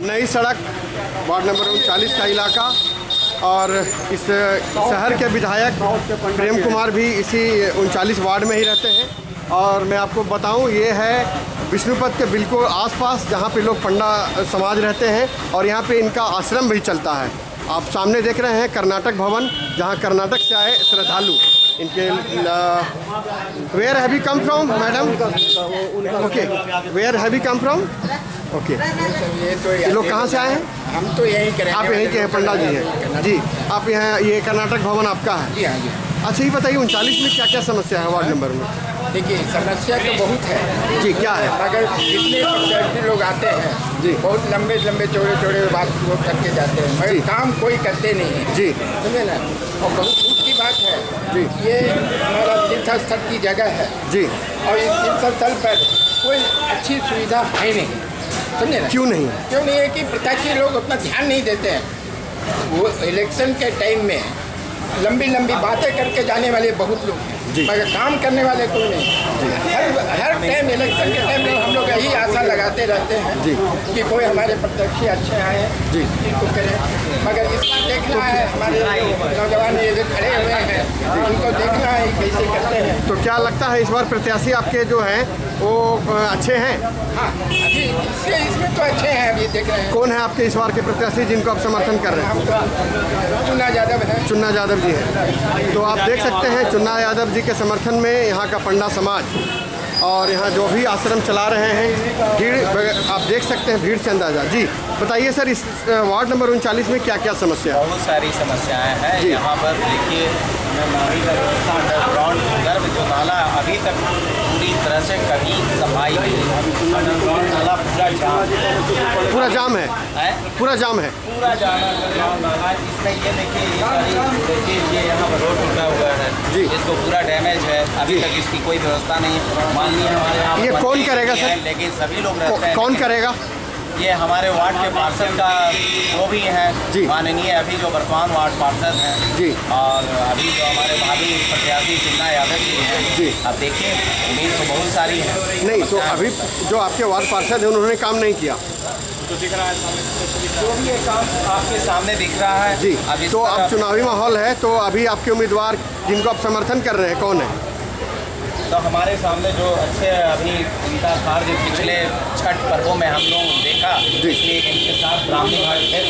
नई सड़क, ward number उनचालीस का इलाका और इस शहर के विधायक प्रेम कुमार भी इसी उनचालीस वार्ड में ही रहते हैं। और मैं आपको बताऊँ, ये है विष्णुपथ के बिल्कुल आसपास जहाँ पे लोग पंडा समाज रहते हैं और यहाँ पे इनका आश्रम भी चलता है। आप सामने देख रहे हैं कर्नाटक भवन, जहाँ कर्नाटक से आए श्रद्धालु। इनके where have you come from madam okay where have you come from okay. ये तो ये लोग कहाँ से आए हैं? हम तो यहीं करेंगे आप यहीं के हैं पंडा जी हैं। जी आप यहाँ ये कर्नाटक भवन आपका है? जी हाँ जी। अच्छा ये बताइए उनचालीस में क्या क्या समस्या है वार्ड नंबर में? देखिए समस्या तो बहुत है। जी क्या है? मगर जितने विद्यार्थी लोग आते हैं जी। बहुत लंबे लंबे चौड़े चौड़े बात वो करके जाते हैं। मगर काम कोई करते नहीं है। जी। समझे ना? और बहुत दुख की बात है। जी। ये हमारा तीर्थ स्थल की जगह है। जी। और इस तीर्थ स्थल पर कोई अच्छी सुविधा है नहीं। समझे ना? क्यों नहीं? क्यों नहीं है कि प्रत्याशी लोग उतना ध्यान नहीं देते? हैं वो इलेक्शन के टाइम में लंबी लंबी बातें करके जाने वाले बहुत लोग हैं। मगर काम करने वाले कोई नहीं। हर टाइम इलेक्शन के टाइम में हम लोग यही आशा लगाते रहते हैं जी। कि कोई हमारे प्रत्याशी अच्छे आए जी। इनको करें। मगर इस बार देखना है हमारे नौजवान ये जो खड़े हुए हैं उनको देखना है कैसे करते हैं। तो क्या लगता है इस बार प्रत्याशी आपके जो हैं वो अच्छे हैं? हाँ अभी इससे इसमें तो अच्छे हैं अभी देख रहे हैं। कौन है आपके इस बार के प्रत्याशी जिनको आप समर्थन कर रहे हैं? हम तो चुना यादव है। चुन्ना यादव जी हैं। तो आप देख सकते हैं चुन्ना यादव जी के समर्थन में यहाँ का पंडा समाज और यहाँ जो भी आश्रम चला रहे हैं भीड़ आप देख सकते हैं भीड़ से अंदाज़ा। जी बताइए सर इस वार्ड नंबर उनचालीस में क्या क्या समस्या? है बहुत सारी समस्याएँ हैं। यहाँ पर देखिए गर्भ जो नाला अभी तक तरह से कभी सफ़ाई पूरा जाम। है? है? पूरा जाम है? पूरा जाम है। इसमें ये देखिए ये देखिए ये यहाँ पर रोड टूटा हुआ है। जी। इसको पूरा डैमेज है। अभी तक इसकी कोई व्यवस्था नहीं है। माननीय हमारे यहाँ ये कौन करेगा सर? लेकिन सभी लोग कौन करेगा? ये हमारे वार्ड के पार्षद का वो भी जी। हैं माननीय अभी जो वर्तमान वार्ड पार्षद हैं जी। और अभी जो हमारे भावी प्रत्याशी चिन्ना यादव जी हैं जी। अब देखिए उम्मीद तो बहुत सारी है नहीं तो अभी जो आपके वार्ड पार्षद हैं उन्होंने काम नहीं किया तो दिख रहा जो भी ये काम आपके सामने दिख रहा है जी अभी तो अब आप- चुनावी माहौल है तो अभी आपके उम्मीदवार जिनको आप समर्थन कर रहे हैं कौन है तो हमारे सामने जो अच्छे अभी इनका कार्य पिछले छठ पर्वों में हम लोग देखा इसलिए इनके साथ ब्राह्मी घाट क्षेत्र जी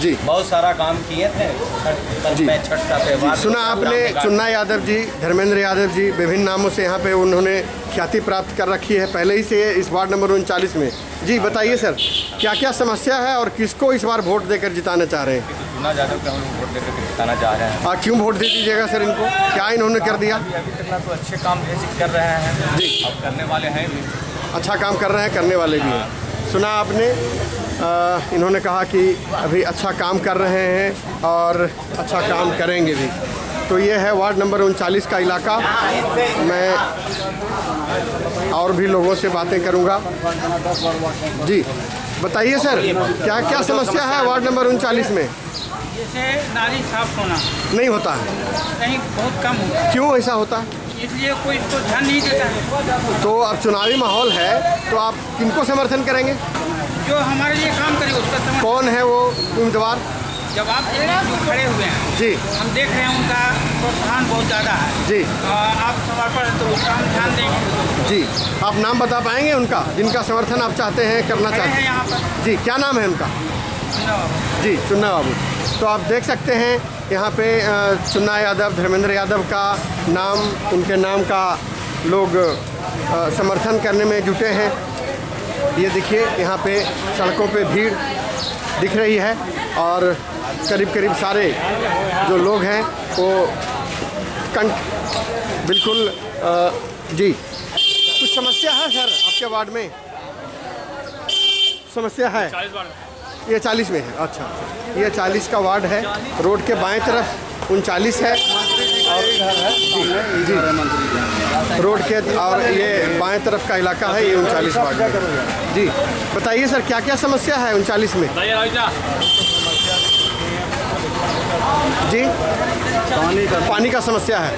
जो। हैं। बहुत सारा काम किए थे। छठ जी। में छठ का त्यौहार सुना आपने चुन्ना यादव जी धर्मेंद्र यादव जी विभिन्न नामों से यहाँ पे उन्होंने ख्याति प्राप्त कर रखी है। पहले ही से इस वार्ड नंबर उनचालीस में। जी बताइए सर क्या क्या समस्या है और किसको इस बार वोट देकर जिताना चाह रहे हैं? चुना यादव का हम वोट देकर जिताना चाह रहे हैं। आ, क्यों वोट दे दीजिएगा सर इनको? क्या इन्होंने कर दिया? अभी तक ना तो अच्छे काम कर रहे हैं। जी। अब करने वाले हैं भी। अच्छा काम कर रहे हैं करने वाले भी हैं। सुना आपने? इन्होंने कहा कि अभी अच्छा काम कर रहे हैं और अच्छा काम करेंगे भी। तो ये है वार्ड नंबर उनचालीस का इलाका। मैं और भी लोगों से बातें करूँगा। जी बताइए सर क्या क्या समस्या है वार्ड नंबर उनचालीस में? जैसे नाली साफ़ होना। नहीं होता। है कहीं बहुत कम होता क्यों ऐसा होता? है है इसलिए कोई इसको ध्यान नहीं देता है। तो अब चुनावी माहौल है तो आप किनको समर्थन करेंगे? जो हमारे लिए काम करे उसका समझ कौन है वो उम्मीदवार? जब आप जो खड़े हुए हैं जी। हम देख रहे हैं उनका प्रोत्साहन बहुत ज़्यादा है। जी। आ, आप समर्पण है तो उसका हम ध्यान देंगे। जी। आप नाम बता पाएँगे उनका? जिनका समर्थन आप चाहते हैं करना खड़े हैं चाहते यहाँ पर। जी क्या नाम है उनका। जी चुन्ना बाबू तो आप देख सकते हैं यहाँ पे चुन्ना यादव धर्मेंद्र यादव का नाम उनके नाम का लोग समर्थन करने में जुटे हैं। ये देखिए यहाँ पे सड़कों पे भीड़ दिख रही है और करीब करीब सारे जो लोग हैं वो कंठ बिल्कुल अ, जी। कुछ समस्या है सर आपके वार्ड में? समस्या है? ये चालीस में है अच्छा। ये चालीस का वार्ड है रोड के बाएँ तरफ़ उनचालीस है जी रोड के और ये बाएँ तरफ़ का इलाका है ये उनचालीस वार्ड है जी। बताइए सर क्या क्या समस्या है उनचालीस में? जी। पानी का पानी का समस्या है।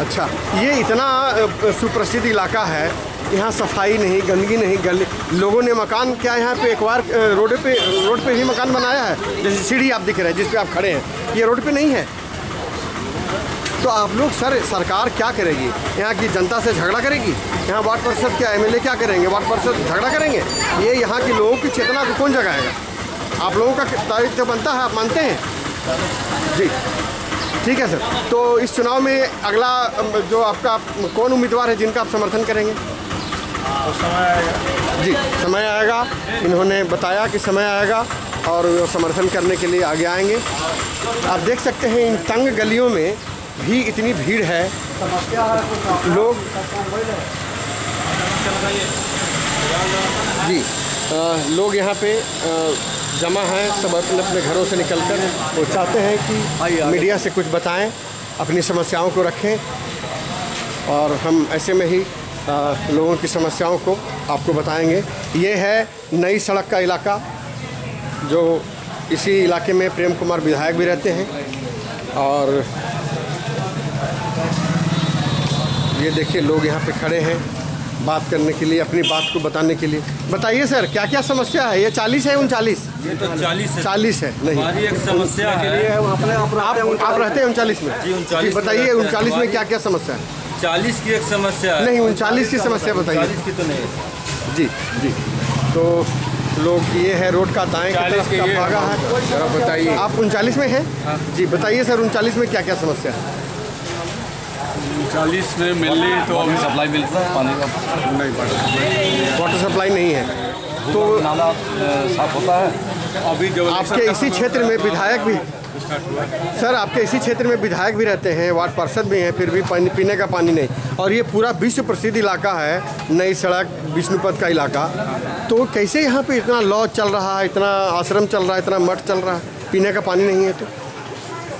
अच्छा ये इतना सुप्रसिद्ध इलाका है यहाँ सफ़ाई नहीं गंदगी नहीं गली लोगों ने मकान क्या यहाँ पे एक बार रोड पे रोड पे ही मकान बनाया है? जैसे सीढ़ी आप दिख रहे हैं जिस पे आप खड़े हैं ये रोड पे नहीं है? तो आप लोग सर, सरकार क्या करेगी? यहाँ की जनता से झगड़ा करेगी? यहाँ वार्ड परिषद क्या एमएलए क्या करेंगे? वार्ड परिषद झगड़ा करेंगे? ये यहाँ के लोगों की चेतना को कौन जगाएगा? आप लोगों का दायित्व बनता है, आप मानते हैं? जी। ठीक है, सर। तो इस चुनाव में अगला जो आपका, कौन उम्मीदवार है जिनका आप समर्थन करेंगे? जी, समय आएगा। इन्होंने बताया कि समय आएगा और समर्थन करने के लिए आगे आएँगे। आप देख सकते हैं इन तंग गलियों में भी इतनी भीड़ है। लोग जी अ, लोग यहाँ पे अ, जमा हैं सब अपने अपने घरों से निकलकर। वो चाहते हैं कि मीडिया से कुछ बताएँ अपनी समस्याओं को रखें। और हम ऐसे में ही अ, लोगों की समस्याओं को आपको बताएँगे। ये है नई सड़क का इलाका जो इसी इलाके में प्रेम कुमार विधायक भी रहते हैं। और ये देखिए लोग यहाँ पे खड़े हैं बात करने के लिए अपनी बात को बताने के लिए। बताइए सर क्या क्या समस्या है? ये चालीस है उनचालीस? ये तो चालीस है। चालीस है नहीं। एक समस्या है। आप आप रहते हैं उनचालीस में? जी, 39 बताइए हैं। उनचालीस में क्या क्या समस्या है? चालीस की एक समस्या है। नहीं उनचालीस की समस्या बताइए। चालीस की तो नहीं जी जी। तो लोग ये है रोड का दाएँ की तरफ़ का भागा है। बताइए। आप उनचालीस में हैं? जी बताइए सर उनचालीस में क्या क्या समस्या है? चालीस में मेनली तो अभी सप्लाई मिलता है पानी का नहीं पड़ा वाटर सप्लाई नहीं है। तो नाला साफ़ होता है। अभी जब आपके इसी क्षेत्र में विधायक भी सर आपके इसी क्षेत्र में विधायक भी रहते हैं वार्ड पार्षद भी हैं फिर भी पानी पीने का पानी नहीं। और ये पूरा विश्व प्रसिद्ध इलाका है नई सड़क विष्णुपद का इलाका। तो कैसे यहाँ पे इतना लॉ चल रहा है इतना आश्रम चल रहा है इतना मठ चल रहा है? पीने का पानी नहीं है तो।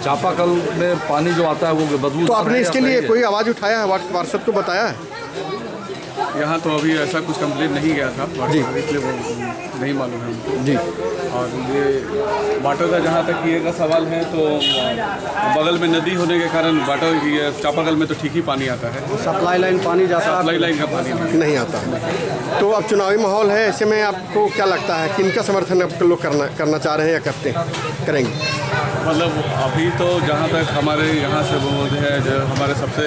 चापाकल में पानी जो आता है वो बदबू तो आपने इसके लिए कोई आवाज़ उठाया है? पार्षद को बताया है? यहाँ तो अभी ऐसा कुछ कंप्लेन नहीं गया था। जी। इसलिए वो नहीं मालूम है हमको। जी। और ये वाटर का जहाँ तक ये का सवाल है तो बगल में नदी होने के कारण वाटर ये चापाकल में तो ठीक ही पानी आता है। सप्लाई लाइन पानी जाता है। सप्लाई लाइन का पानी नहीं। नहीं आता। तो अब चुनावी माहौल है ऐसे में आपको क्या लगता है किनका समर्थन आप लोग करना करना चाह रहे हैं या करते हैं? करेंगे। मतलब अभी तो जहाँ तक हमारे यहाँ से वो बोलते हैं जो हमारे सबसे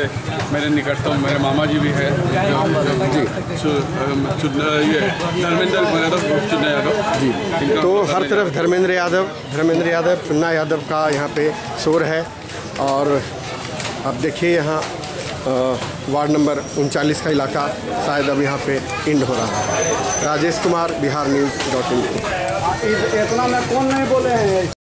मेरे निकटतम मेरे मामा जी भी है जी ये धर्मेंद्र यादव चुन्ना यादव। जी। तो हर तरफ़ धर्मेंद्र यादव धर्मेंद्र यादव चुन्ना यादव का यहाँ पे शोर है। और अब देखिए यहाँ वार्ड नंबर उनचालीस का इलाका शायद अब यहाँ पे इंड हो रहा है। Rajesh Kumar Bihar news dot in. इतना में कौन नहीं बोले हैं?